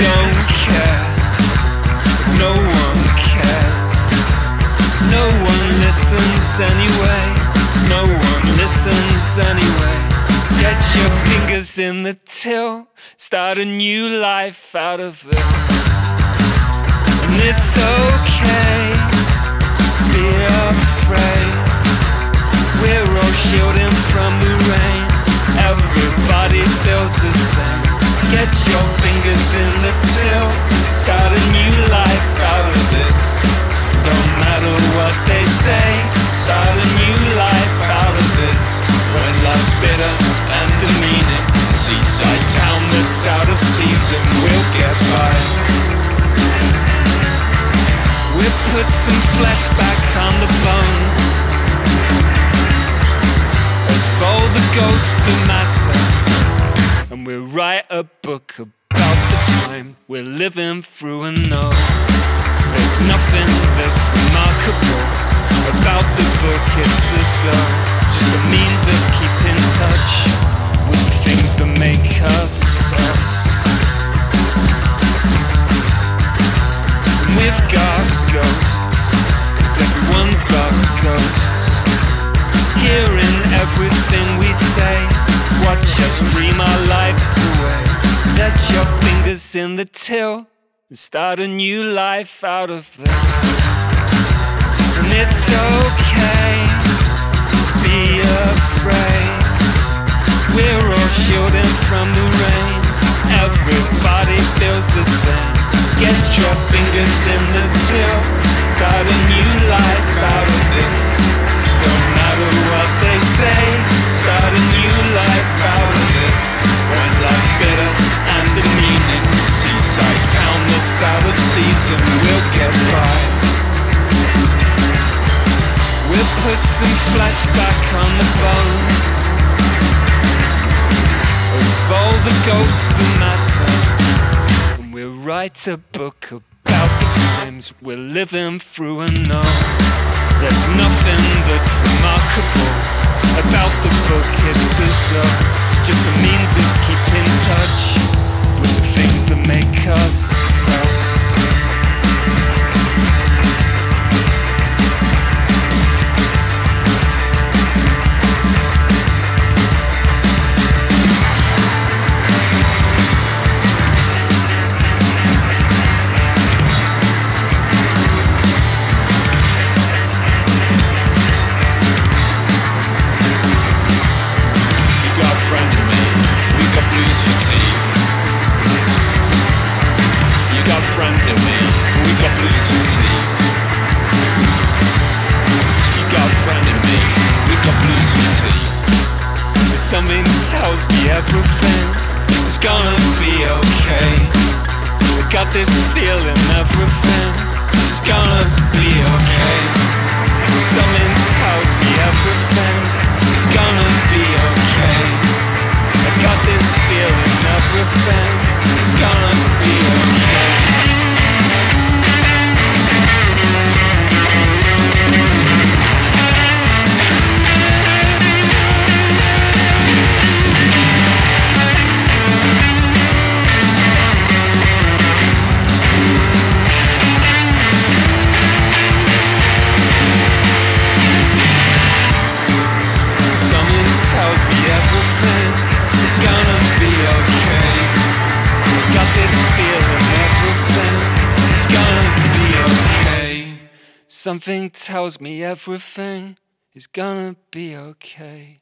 don't care. No one cares. No one listens anyway. No one listens anyway. Get your fingers in the till. Start a new life out of this. And it's okay season. We'll get by. We'll put some flesh back on the bones of all the ghosts that matter. And we'll write a book about the time we're living through and know there's nothing that's remarkable about the book. It's as though just a means of keeping touch with things that make us us. Everything we say, watch us dream our lives away. Let your fingers in the till and start a new life out of this. And it's okay to be afraid. We're all shielding from the rain. Everybody feels the same. Get your fingers in the till. Start put some flesh back on the bones of all the ghosts that matter. And we'll write a book about the times we're living through and know there's nothing that's remarkable about the book. It's as though it's just a means of keeping touch with the things that make us us. But something tells me everything is gonna be okay. I got this feeling everything is gonna be okay. Something Something tells me everything is gonna be okay.